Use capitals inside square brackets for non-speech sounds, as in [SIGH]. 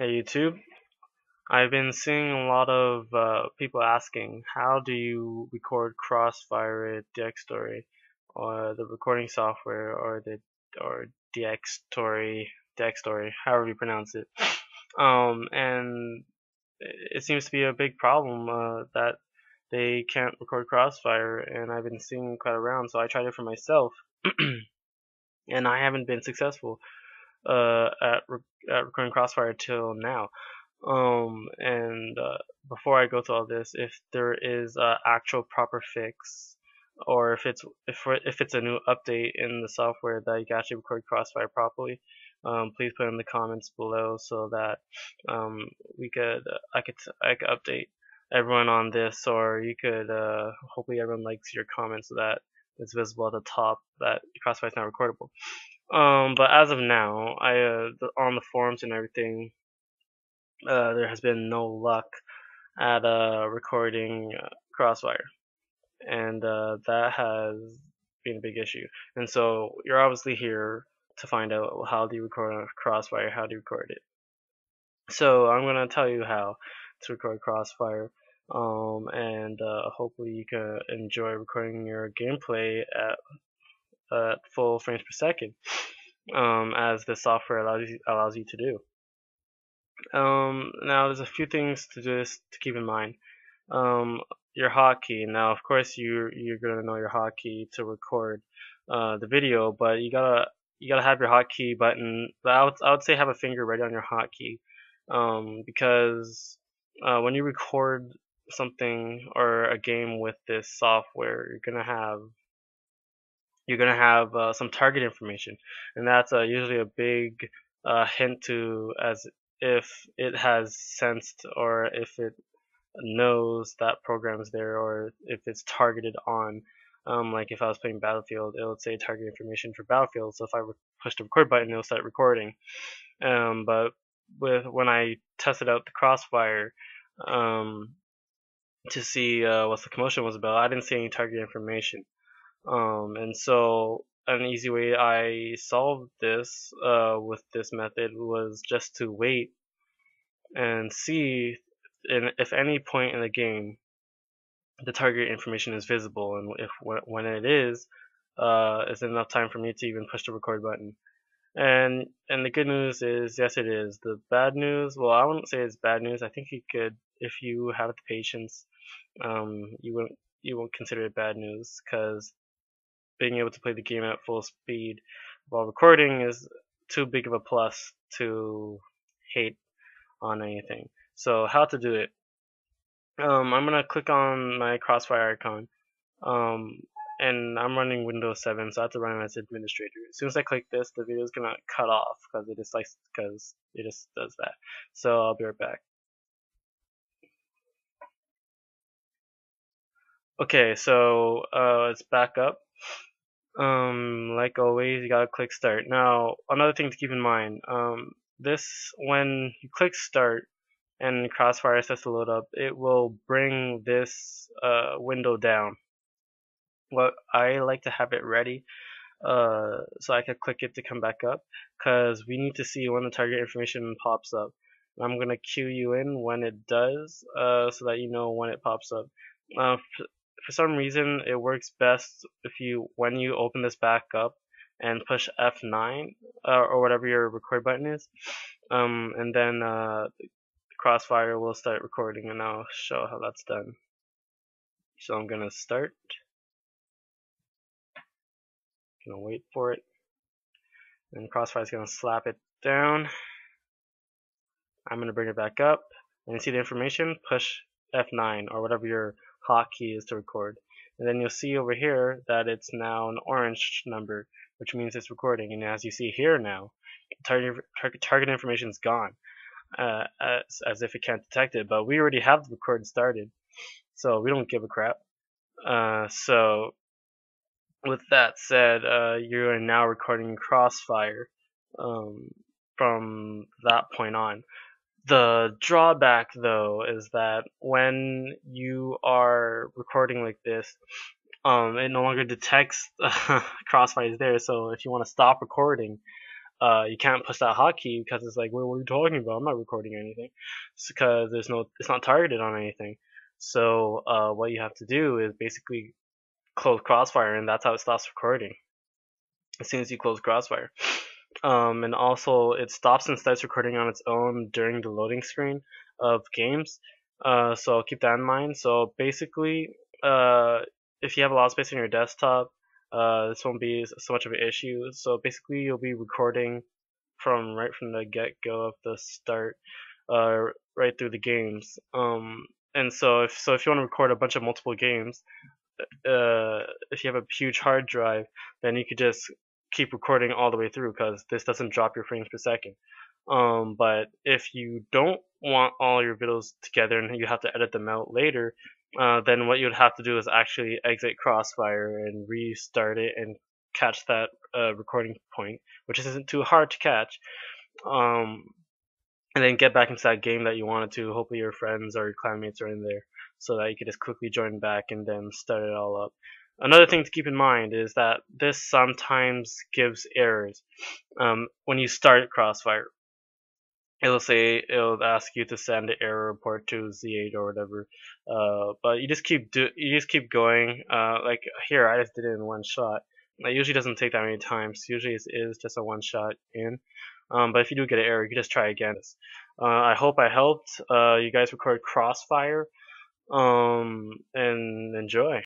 Hey YouTube, I've been seeing a lot of uh, people asking how do you record Crossfire with Dxtory or the recording software or the or Dxtory Dxtory however you pronounce it? [SNIFFS] Um, and it seems to be a big problem uh, that they can't record Crossfire and I've been seeing quite around so I tried it for myself [CLEARS THROAT] and I haven't been successful uh, at, re- at recording Crossfire till now. Um, and uh, before I go through all this, if there is an actual proper fix, or if it's if if it's a new update in the software that you can actually record Crossfire properly, um, please put in the comments below so that um, we could I could I could update everyone on this, or you could uh, hopefully everyone likes your comments so that it's visible at the top that Crossfire is not recordable. Um, but as of now, I uh, on the forums and everything, uh, there has been no luck at uh, recording uh, Crossfire, and uh, that has been a big issue. And so you're obviously here to find out how do you record Crossfire, how do you record it. So I'm gonna tell you how to record Crossfire. Um, and uh, hopefully you can enjoy recording your gameplay at at full frames per second, um, as the software allows you, allows you to do. Um, now there's a few things to just to keep in mind. Um, your hotkey. Now, of course, you you're gonna know your hotkey to record uh, the video, but you gotta you gotta have your hotkey button. I would I would say have a finger ready on your hotkey, um, because uh, when you record something or a game with this software, you're gonna have you're going to have uh, some target information, and that's uh, usually a big uh, hint to as if it has sensed or if it knows that program is there or if it's targeted on. Um, like if I was playing Battlefield, it would say target information for Battlefield. So if I push the record button, it'll start recording. Um, but with when I tested out the Crossfire um, to see uh, what the commotion was about, I didn't see any target information. Um, and so an easy way I solved this uh, with this method was just to wait and see in, if any point in the game the target information is visible and if when it is uh, is enough time for me to even push the record button. And and the good news is yes it is. The bad news, well I wouldn't say it's bad news. I think you could if you have the patience, um, you won't you won't consider it bad news because being able to play the game at full speed while recording is too big of a plus to hate on anything. So how to do it? Um, I'm gonna click on my Crossfire icon, um, and I'm running Windows 7, so I have to run as administrator. As soon as I click this, the video is gonna cut off because it just likes because it just does that. So I'll be right back. Okay, so uh, it's back up um, like always, you gotta click start. Now, another thing to keep in mind, um, this, when you click start and Crossfire starts to load up, it will bring this uh, window down. What I like to have it ready uh, so I can click it to come back up because we need to see when the target information pops up. I'm gonna cue you in when it does uh, so that you know when it pops up. Uh, for some reason it works best if you when you open this back up and push F9 uh, or whatever your record button is um, and then uh, crossfire will start recording and I'll show how that's done. So I'm gonna start. Gonna wait for it. And crossfire is gonna slap it down. I'm gonna bring it back up. And you see the information? Push F9 or whatever your hotkey is to record. And then you'll see over here that it's now an orange number, which means it's recording. And as you see here now, target, target information is gone, uh, as, as if it can't detect it. But we already have the record started, so we don't give a crap. Uh, so with that said, uh, you are now recording Crossfire um, from that point on. The drawback, though, is that when you are recording like this, um, it no longer detects [LAUGHS] uh, Crossfire is there. So if you want to stop recording, uh, you can't push that hotkey because it's like, what are you talking about? I'm not recording anything, because there's no, it's not targeted on anything. So uh, what you have to do is basically close Crossfire, and that's how it stops recording. As soon as you close Crossfire. Um, and also, it stops and starts recording on its own during the loading screen of games. Uh, so keep that in mind. So basically, uh, if you have a lot of space on your desktop, uh, this won't be so much of an issue. So basically, you'll be recording from right from the get go of the start, uh, right through the games. Um, and so if so, if you want to record a bunch of multiple games, uh, if you have a huge hard drive, then you could just keep recording all the way through because this doesn't drop your frames per second. Um, but if you don't want all your videos together and you have to edit them out later, uh, then what you'd have to do is actually exit Crossfire and restart it and catch that uh, recording point, which isn't too hard to catch. Um, and then get back into that game that you wanted to. Hopefully, your friends or your clanmates are in there so that you could just quickly join back and then start it all up. Another thing to keep in mind is that this sometimes gives errors um, when you start Crossfire it'll say it'll ask you to send an error report to Z8 or whatever. Uh, but you just keep do you just keep going. Uh, like here, I just did it in one shot. It usually doesn't take that many times. Usually it is just a one shot in. Um, but if you do get an error, you just try again. Uh, I hope I helped. Uh, you guys record Crossfire. Um, and enjoy.